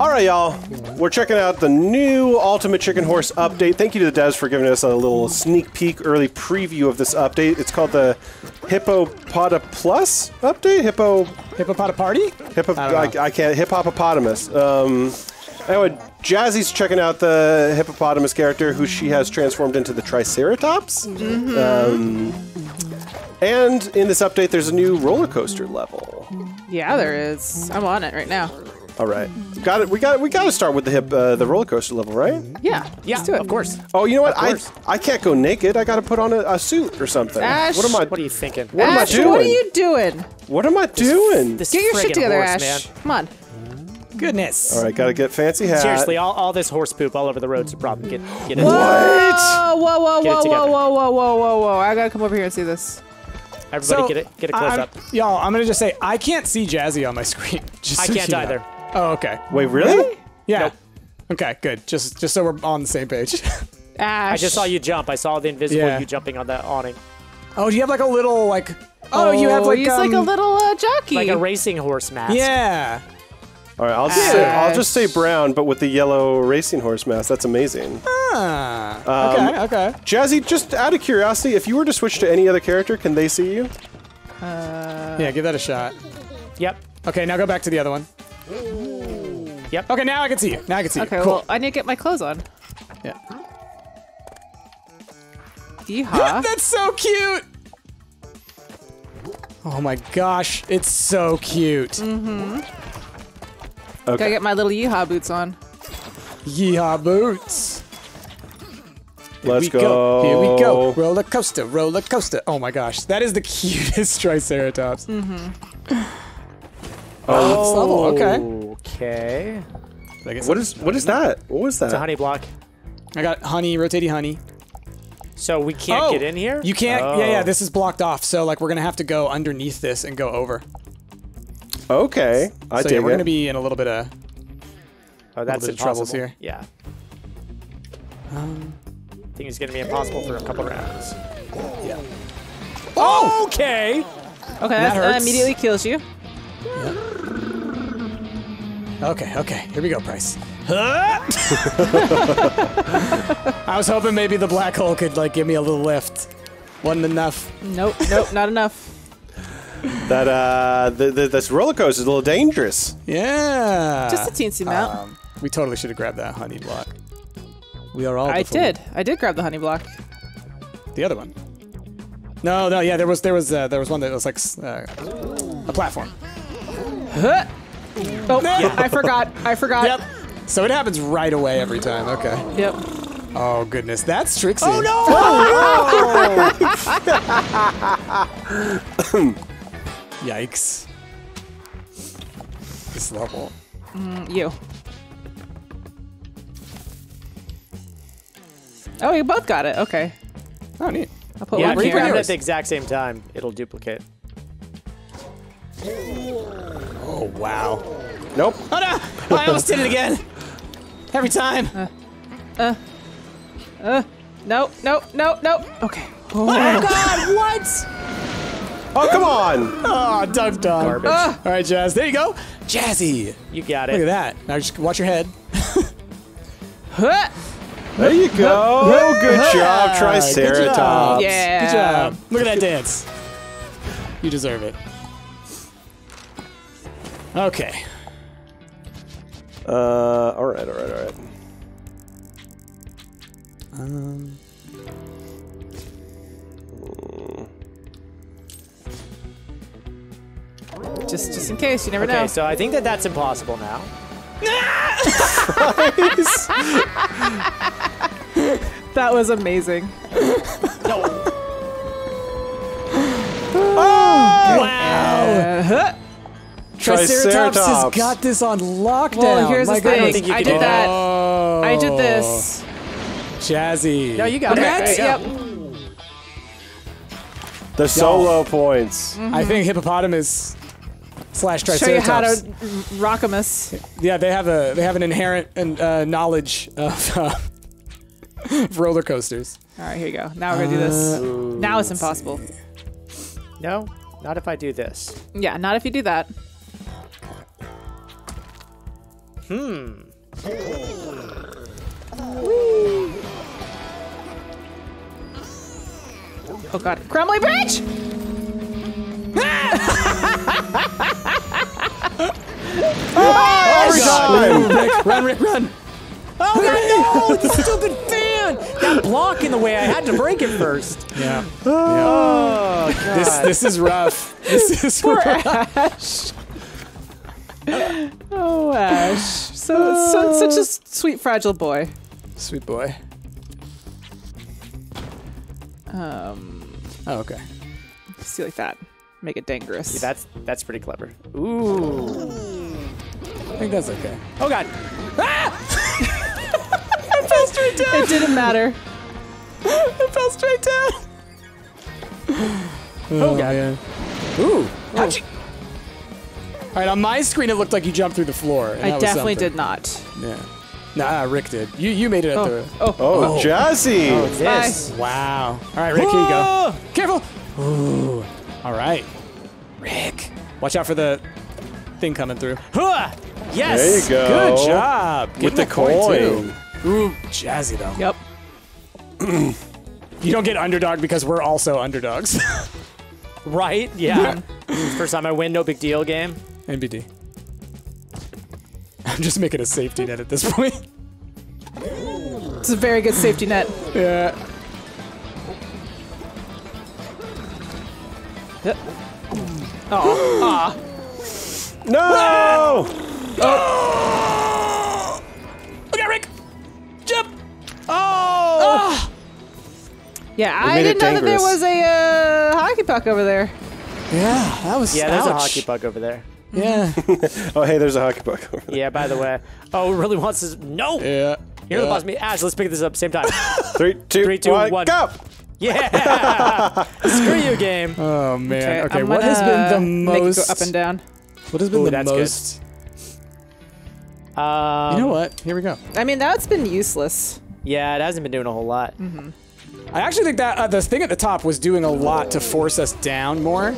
All right, y'all. We're checking out the new Ultimate Chicken Horse update. Thank you to the devs for giving us a little sneak peek, early preview of this update. It's called the Hippopoda Plus update. Hippo, Hippopota party? hippo. I I. I can't. Hippopotamus. Um. Anyway, Jazzy's checking out the hippopotamus character, who she has transformed into the Triceratops. Um, and in this update, there's a new roller coaster level. Yeah, there is. I'm on it right now. All right, got it. We got. We got to start with the hip, uh, the roller coaster level, right? Yeah, Yeah, let's do it. of course. Oh, you know what? I course. I can't go naked. I got to put on a, a suit or something. Ash. What am I? What are you thinking? What am I Ash, what are you doing? What am I doing? This Get your shit friggin' together, horse, Ash. man. Come on. Goodness. All right, got to get fancy hat. Seriously, all, all this horse poop all over the road's a problem. Get get it. Whoa, whoa, whoa, whoa, Get it whoa, together. whoa, whoa, whoa, whoa, whoa! I gotta come over here and see this. Everybody get it. Get a close I'm- up. Y'all, I'm gonna just say I can't see Jazzy on my screen. Just I so can't you know. either. Oh, okay. Wait, really? Yeah. Nope. Okay, good. Just just so we're on the same page. Ash. I just saw you jump. I saw the invisible Yeah. you jumping on that awning. oh, do you have like a little like? Oh, you have like he's um, like a little uh, jockey. Like a racing horse mask. Yeah. All right, I'll just say, I'll just say brown, but with the yellow racing horse mask. That's amazing. Ah. Um, okay. Okay. Jazzy, just out of curiosity, if you were to switch to any other character, can they see you? yeah, give that a shot. Yep. Okay, now go back to the other one. Yep. Okay, now I can see you. Now I can see Okay, you. Cool. well, I need to get my clothes on. yeah. Yeehaw. That's so cute. Oh my gosh, it's so cute. Mhm. Okay. Gotta Okay. get my little yeehaw boots on. Yeehaw boots. Here Let's we go. Here we go. go. Roller coaster, roller coaster. Oh my gosh, that is the cutest Triceratops. Mhm. Oh, level. Okay. Okay. What is what is that? What was that? It's a honey block. I got honey, rotating honey. So we can't oh, get in here. You can't. Yeah, yeah. Oh. This is blocked off. So like, we're gonna have to go underneath this and go over. Okay, I so dig yeah, we're gonna be in a little bit of. Oh, that's bit of troubles here. Yeah. Um, I think it's gonna be impossible for a couple rounds. Yeah. Oh! Okay. Okay, that, hurts. immediately kills you. Okay. Okay. Here we go, Price. I was hoping maybe the black hole could like give me a little lift. Wasn't enough. Nope, nope, not enough. that uh, the, the, this roller coaster is a little dangerous. Yeah. Just a teensy amount. Um, we totally should have grabbed that honey block. We are all. I the fool. did. I did grab the honey block. The other one. No, no, yeah, there was there was uh, there was one that was like uh, a platform. Huh. Oh, yeah. I forgot. I forgot. Yep. So it happens right away every time. Okay. Yep. Oh goodness, that's Trixie. Oh no! Yikes. This level. Mm, you. Oh, you both got it. Okay. Oh neat. I'll put yeah, one if you here. grab it at the exact same time, it'll duplicate. Oh wow. Nope. Oh no! I almost did it again. Every time. Uh, uh, uh, no, no, no, no. Okay. Oh God! What? Oh come on! Oh, dunk dunk. Garbage. All right, Jazz. There you go. Jazzy. You got it. Look at that. Now just watch your head. Huh. There you go. Good job, Good Triceratops. job. Yeah. Good job. Look at that dance. You deserve it. Okay. Uh, all right, all right, all right. Um, Just, just in case. You never Okay, know. so I think that that's impossible now. that was amazing. wow. Uh-huh. Triceratops has got this on lockdown. Well, here's My the thing. goodness. think you I did that. Oh. I did this. Jazzy. No, you got Okay. it. great, Yeah. Yep. The solo points. I think hippopotamus slash Show you how triceratops. to rockamus. Yeah, they have a they have an inherent uh, knowledge of, uh, of roller coasters. All right, here you go. Now we're gonna do this. now it's impossible. No, not if I do this. Yeah, not if you do that. Hmm. Oh god. Crumbly Bridge! Oh, oh, Every time! Rick, run, Rick, run. Oh no! The stupid fan! That block in the way. I had to break it first. Yeah. Oh god. This this is rough. This is Poor rough. Ash. Oh, Ash. So, so such a sweet, fragile boy. Sweet boy. Um, Oh, okay. see like that. Make it dangerous. Yeah, That's that's pretty clever. Ooh. I think that's okay. Oh god. Ah! I fell straight down. It didn't matter. It fell straight down. Oh, God. man. Ooh. How'd you- All right, on my screen it looked like you jumped through the floor. and I that definitely something. did not. Yeah. Nah, Rick did. You you made it at Oh, the. oh, Oh, oh. Jazzy! Oh, this. Wow. All right, Rick, here you go. Careful. Ooh. All right. Rick. Watch out for the thing coming through. Huh. Yes. There you go. Good job. With Getting the a point, coin. too. Ooh, jazzy though. Yep. You don't get underdog because we're also underdogs. Right? Yeah. First time I win, no big deal game. NBD. I'm just making a safety net at this point. It's a very good safety net. yeah. Oh, No! Oh. Look at Rick. Jump. Oh. oh! yeah. We I didn't know that there was a uh, hockey puck over there. Yeah, that was. Yeah, there's a hockey puck over there. Yeah. Oh, hey, there's a hockey puck over there. Yeah, by the way. Oh, really wants to. No! yeah. You're the boss me. Ash, let's pick this up same time. Three, two, Three, two, one, one. go! Yeah! Screw you, game. Oh man. Okay. I'm what has been the gonna make most? it go up and down. What has been Ooh, the that's good. most? Um, You know what? Here we go. I mean, that's been useless. Yeah, it hasn't been doing a whole lot. Mm -hmm. I actually think that uh, the thing at the top was doing a lot to force us down more,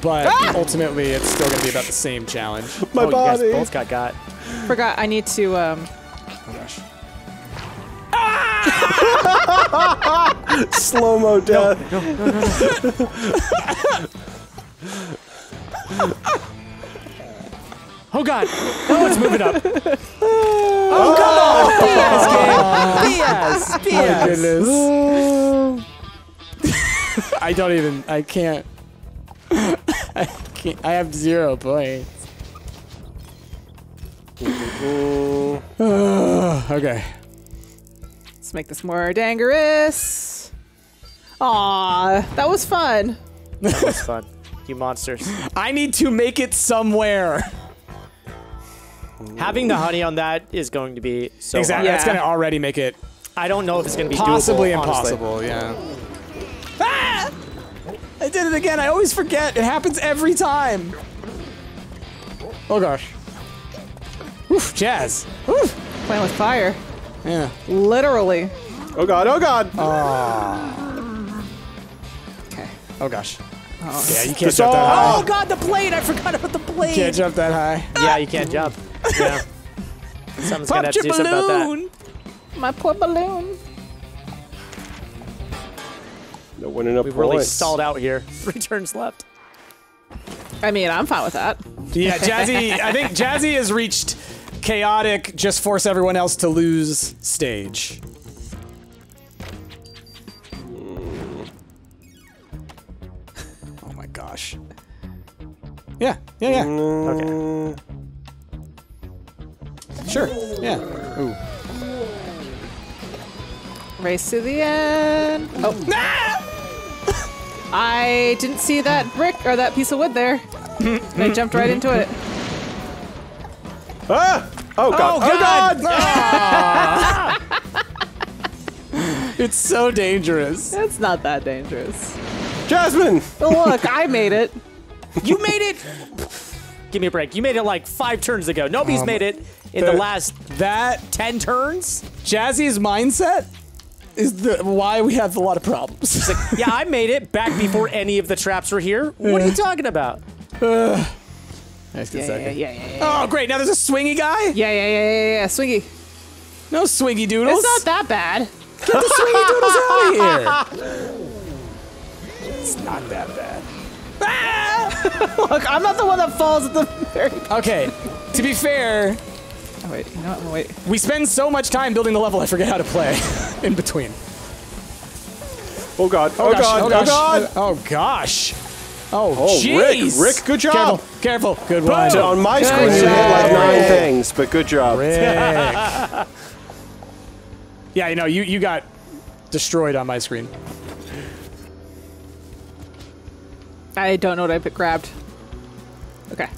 but ultimately it's still going to be about the same challenge. My oh, body! you guys both got got. Forgot. I need to. Um, Oh gosh. Slow mo death. Oh god! Oh, it's moving up. oh, come on! BS game! BS! Goodness. I don't even. I can't. I can't. I have zero points. okay. let's make this more dangerous. Aw, that was fun. That was fun. You monsters. I need to make it somewhere. Having the honey on that is going to be so exactly. hard. That's Yeah. going to already make it I don't know if it's going to be possibly doable, honestly. impossible. Yeah. Ah! I did it again. I always forget. It happens every time. Oh gosh. Oof, jazz. Oof. Playing with fire. Yeah. Literally. Oh god, oh god! Okay. Oh gosh. Oh. Yeah, you can't jump that all- Oh god, the blade! I forgot about the blade. high. Can't jump that high. Yeah, you can't jump. Yeah. Someone's Pop gonna have to your do something about that. balloon. My poor balloon. No winning up We've really stalled out here. Three turns left. I mean, I'm fine with that. Yeah, Jazzy. I think Jazzy has reached chaotic. Just force everyone else to lose stage. Oh my gosh. Yeah, yeah, yeah. Okay. Sure. Yeah. Ooh. Race to the end. Oh. I didn't see that brick or that piece of wood there. and I jumped right into it. Ah! Oh, oh god, oh god! Ah! It's so dangerous. It's not that dangerous. Jasmine! Look, I made it. You made it. Give me a break. You made it like five turns ago. Nobody's um, made it in the the- last That ten turns. Jazzy's mindset is the why we have a lot of problems. Yeah, I made it back before any of the traps were here. What are you talking about? yeah, Nice, good Yeah, yeah, second. yeah, yeah, yeah. Oh, great. Now there's a swingy guy? Yeah, yeah, yeah, yeah, yeah. Swingy. No swingy doodles. It's not that bad. Get the swingy doodles out of here. It's not that bad. Ah! Look, I'm not the one that falls at the very. Okay, to be fair, Oh, wait, you know what? Wait. we spend so much time building the level, I forget how to play in between. Oh god. Oh, gosh, god. Oh Oh, gosh. god. Oh gosh. Oh, Oh, Rick, jeez. Rick, good job. Careful, careful. Good one. So on my Good screen, you hit like nine things, but good job. Rick. yeah, you know, you, you got destroyed on my screen. I don't know what I pick- grabbed. Okay.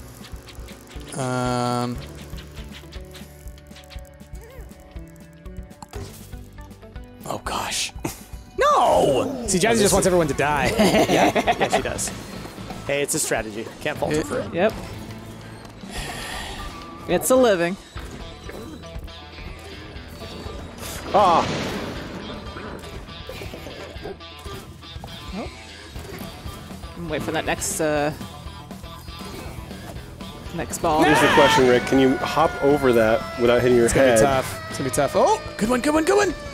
Um. Oh gosh. No! See, Jazzy just wants everyone to die. Yeah, yeah, she does. Hey, it's a strategy. Can't falter for it. Yep. It's a living. Ah, I'm wait for that next uh next ball. here's the question, Rick. Can you hop over that without hitting your It's gonna be tough. It's gonna be tough. Oh, good one, good one, good one.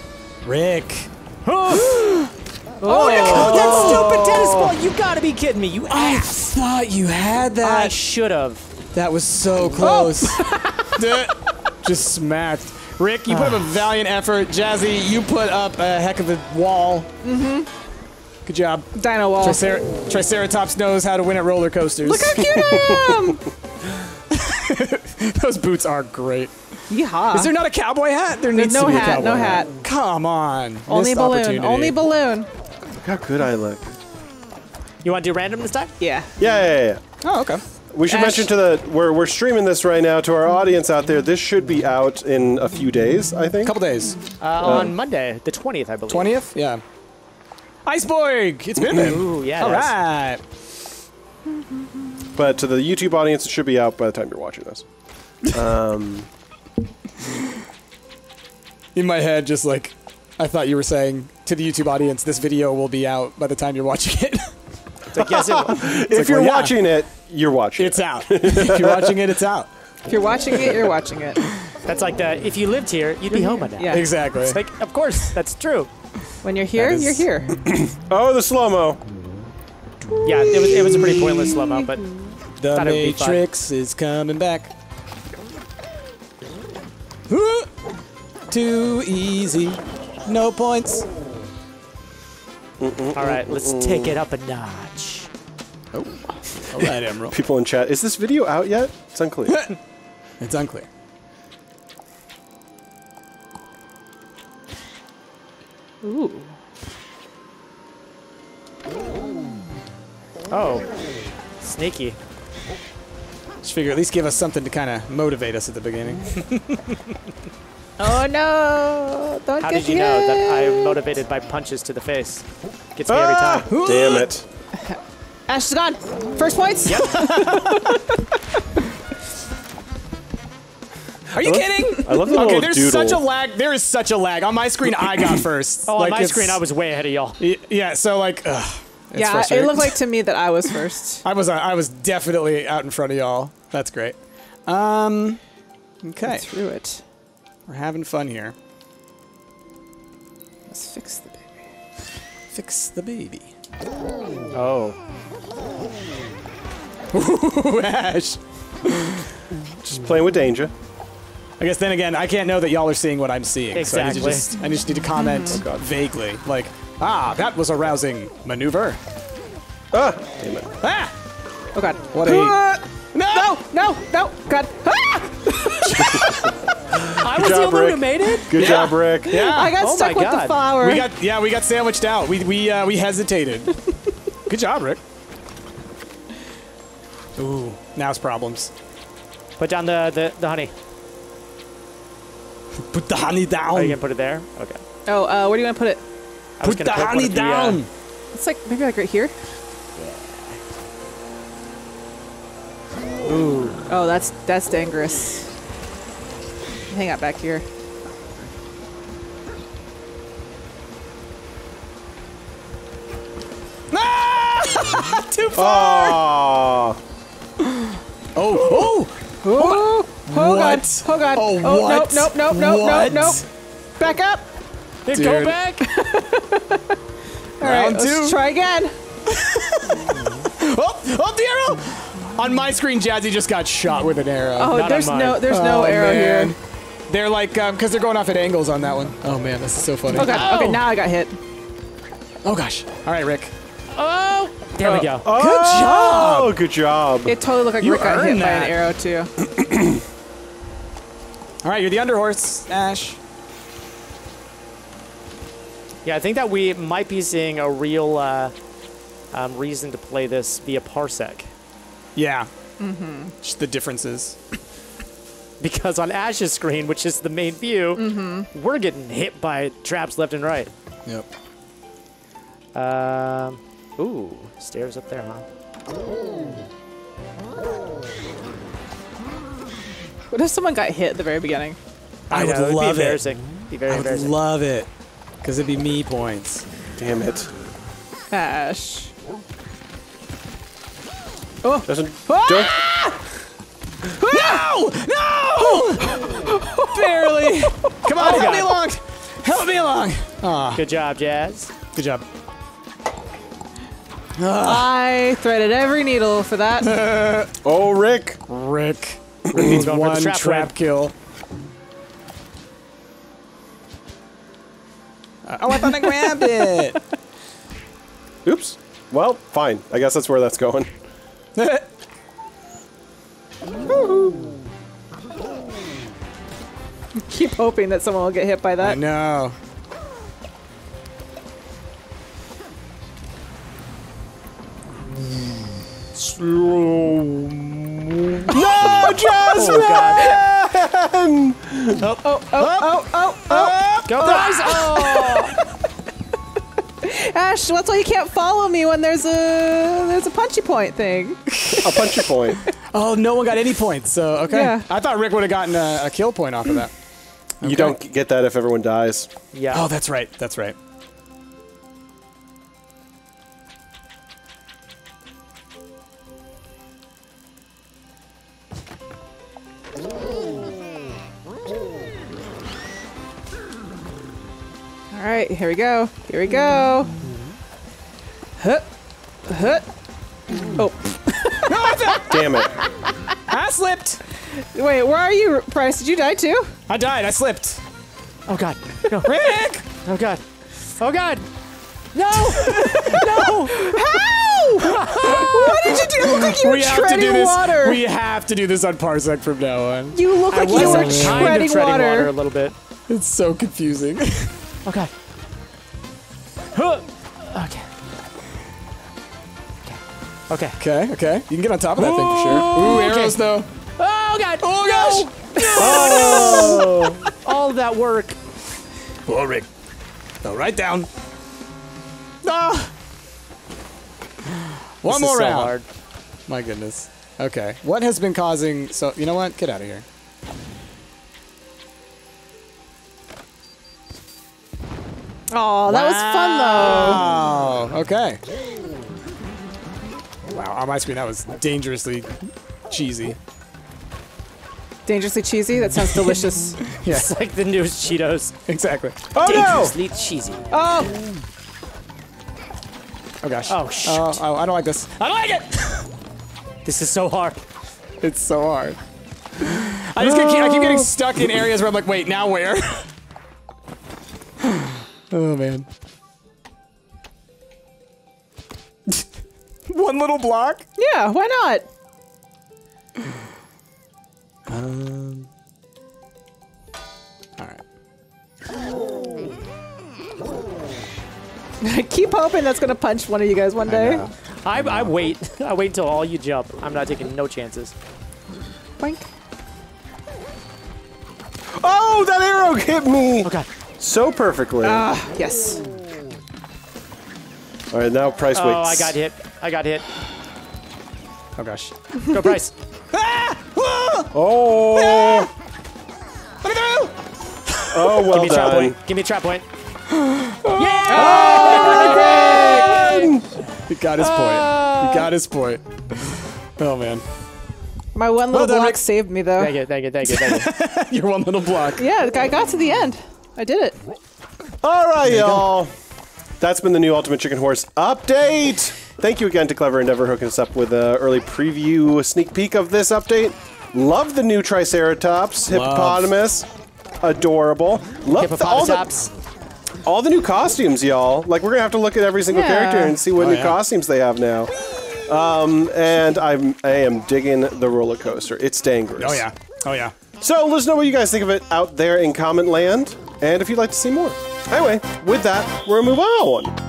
Rick. Oh, no! That stupid tennis ball! You gotta be kidding me! You I ass! thought you had that. I should have. That was so close. Duh. Just smacked. Rick, you put up a valiant effort. Jazzy, you put up a heck of a wall. Mm-hmm. Good job. Dino wall. Tricer- Triceratops knows how to win at roller coasters. Look how cute I am! Those boots are great. Yeehaw. Is there not a cowboy hat? There There's needs no to be a hat, cowboy no hat. Come on. Only Missed balloon. Only balloon. Look how good I look. You want to do random this time? Yeah. Yeah, yeah, yeah. Oh, okay. We should Ash- mention to the we're we're streaming this right now to our audience out there. This should be out in a few days, I think. Couple days. Uh, on Monday, the 20th, I believe. 20th? Yeah. Iceborg! It's been Ooh, yeah. All it is. right. But to the YouTube audience, it should be out by the time you're watching this. Um, In my head, just like, I thought you were saying to the YouTube audience, this video will be out by the time you're watching it. It's like, yes, it will. if like, you're well, yeah. watching it, you're watching. it's out. if you're watching it, it's out. If you're watching it, you're watching it. That's like the, if you lived here, you'd be home by now. Yeah. Exactly. It's like, of course, that's true. When you're here, you're here. Oh, the slow mo. Yeah, it was, it was a pretty pointless slow mo, but The Thought it would be. Matrix is coming back. Huh. Too easy. No points. all right, let's take it up a notch. Oh. oh all right, Emerald. People in chat. Is this video out yet? It's unclear. It's unclear. Ooh. Oh, sneaky. Just figure at least give us something to kind of motivate us at the beginning. Oh no! Don't How get did you know that. I'm motivated by punches to the face? Gets me every time. Ah, damn it. Ash is gone. First points. Yep. Are you kidding? I love the Okay, there's doodle. such a lag. There is such a lag. On my screen, I got first. Oh, Like, on my screen, I was way ahead of y'all. Yeah, so like, ugh, it's yeah, it looked like to me that I was first. I was. uh, I was definitely out in front of y'all. That's great. Um, okay, Through it. we're having fun here. Let's fix the baby. Fix the baby. Oh, Ooh, Ash. Just playing with danger. I guess then again, I can't know that y'all are seeing what I'm seeing. So I, need to Exactly. just, I just need to comment God. vaguely, like, ah, that was a rousing maneuver. Ah, damn it. Ah, Oh god. what a No! No! No! God. Ah! I was job, the only one who made it. Good job, Rick. yeah. I got Oh stuck my with the flower. we got yeah, we got sandwiched out. We we uh, we hesitated. Good job, Rick. Ooh, now it's problems. Put down the, the, the honey. Put the honey down. Oh, you gonna put it there? Okay. oh, uh, where do you want to put it? I Put the one honey of the, uh, down. It's like maybe like right here. ooh. Oh, that's that's dangerous. Hang out back here. Too far. Ah, Oh, Oh, oh, Oh, oh god. What? Oh god. Oh, oh what? nope, nope, nope, nope, What? nope, nope. Back up. Then go back. All right, Round let's try again. oh, oh, the arrow! On my screen, Jazzy just got shot with an arrow. Oh, Not there's no, there's no Oh, arrow man. here. They're like, um, because they're going off at angles on that one. Oh man, this is so funny. Oh god. Okay, now I got hit. Oh gosh. All right, Rick. Oh, there we go. Oh, job. Oh, Good job. It totally looked like You Rick got hit earned by an arrow too. All right, you're the underhorse, Ash. Yeah, I think that we might be seeing a real uh, um, reason to play this via parsec. Yeah. Mm-hmm. Just the differences. Because on Ash's screen, which is the main view, we're getting hit by traps left and right. Yep. Um, ooh, stairs up there, huh? What if someone got hit at the very beginning? I would know, it'd be love it. embarrassing. Be very I would embarrassing. love it, because it'd be me points. Damn it. Ash. Oh! Doesn't. Ah! Don't. No! No! Barely. Come on, Oh, help me along. Help me along. Ah, Good job, Jazz. good job. I threaded every needle for that. Oh, Rick. Rick. Rick needs Going for the one trap trap, win. kill. Uh, oh, I thought I grabbed it. Oops. Well, fine. I guess that's where that's going. Keep hoping that someone will get hit by I that. know. No, Jasmine! Oh, God. oh, Oh, oh, oh, oh, oh. Go, guys! Oh! Ash, that's why you can't follow me when there's a there's a punchy point thing. A punchy point. Oh, no one got any points. So okay. Yeah. I thought Rick would have gotten a, a kill point off of that. You don't get that if everyone dies. Yeah. Oh, that's right. That's right. Right, here we go. Here we go. Huh. Huh. Oh, Damn it. I slipped. wait, where are you, Price? Did you die too? I died. I slipped. Oh, God. No. Rick. Oh, God. Oh, God. No! No! How? what did you do? You look like you were we have to treading do this. water. We have to do this on Parsec from now on. you look like you was were kind of treading treading water. water. a little bit. It's so confusing. Oh, God. Okay. Okay. Okay. okay. Okay. You can get on top of that thing for sure. Ooh, okay. arrows though. Oh, God. Oh gosh. Oh! All that work. Oh, Rick. Fell right down. Ah. One This more is so round. hard. My goodness. Okay. What has been causing? So you know what? Get out of here. Oh, that was fun though. Oh. Okay. Wow. On my screen, that was dangerously cheesy. Dangerously cheesy. That sounds delicious. It's like the newest Cheetos. Exactly. Oh, no! Dangerously cheesy. oh, Oh gosh. Oh, uh, shoot. Oh, oh, I don't like this. I don't like it. This is so hard. It's so hard. I just get, I keep getting oh. stuck in areas where I'm like, wait, now where? oh man. One little block. yeah. Why not? Um. All right. Keep hoping that's gonna punch one of you guys one day. know. I, I wait. I wait until all you jump. I'm not taking no chances. Boink. Oh, that arrow hit me Oh, God. So perfectly. Ah, yes. All right, now Price Oh, waits. I got hit. I got hit. Oh gosh. Go, Bryce. Ah! Oh, ah! Let me through. oh, well Give me a trap done. point. Give me a trap point. Yeah! Oh, he got his point. He ah! got his point. Oh man. My one little done, block Rick. saved me though. Thank you, thank you, thank you, thank you. Your one little block. Yeah, I got to the end. I did it. All right, y'all. That's been the new Ultimate Chicken Horse update. Thank you again to Clever Endeavour hooking us up with an early preview, sneak peek of this update. Love the new Triceratops, hippopotamus, adorable. Love the, all, the, Hippopotamus. all the new costumes, y'all. Like we're gonna have to look at every single Yeah. character and see what Oh, new yeah. costumes they have now. Um, and I'm I am digging the roller coaster. It's dangerous. Oh yeah. Oh yeah. So let us know what you guys think of it out there in comment land, and if you'd like to see more. Anyway, with that, we're gonna move on.